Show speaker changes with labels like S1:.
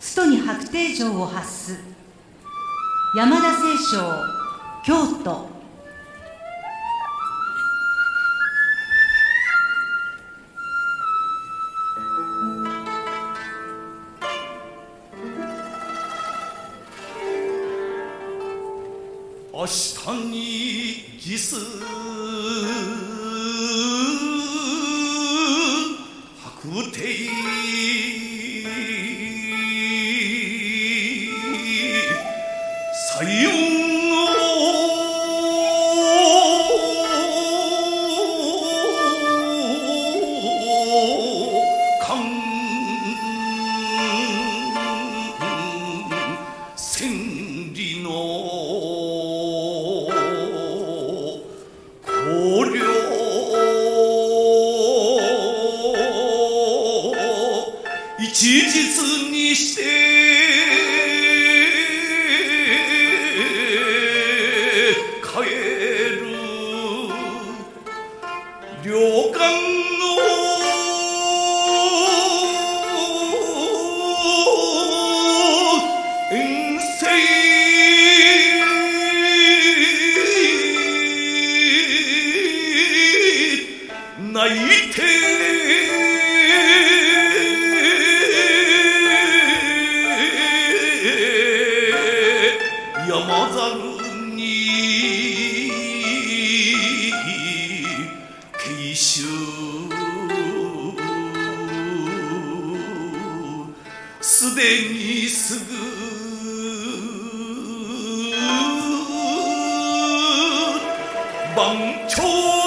S1: 須藤に白帝城を発す。山田清少京都。
S2: 明日に辞す白帝一日にして山猿にすでにすぐ番長